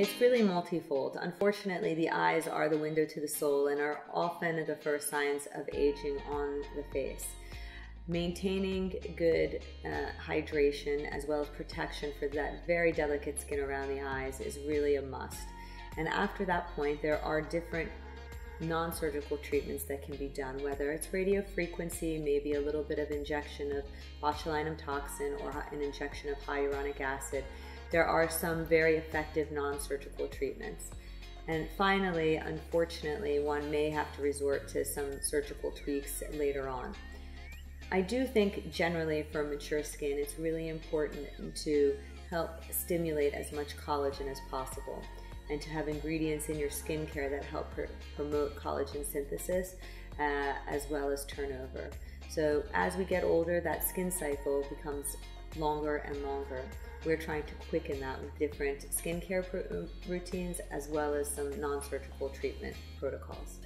It's really multifold. Unfortunately, the eyes are the window to the soul and are often the first signs of aging on the face. Maintaining good uh, hydration as well as protection for that very delicate skin around the eyes is really a must. And after that point, there are different non-surgical treatments that can be done, whether it's radio frequency, maybe a little bit of injection of botulinum toxin or an injection of hyaluronic acid. There are some very effective non-surgical treatments. And finally, unfortunately, one may have to resort to some surgical tweaks later on. I do think generally for mature skin, it's really important to help stimulate as much collagen as possible and to have ingredients in your skincare that help pr promote collagen synthesis uh, as well as turnover. So as we get older, that skin cycle becomes longer and longer. We're trying to quicken that with different skincare uh, routines as well as some non-surgical treatment protocols.